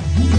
Música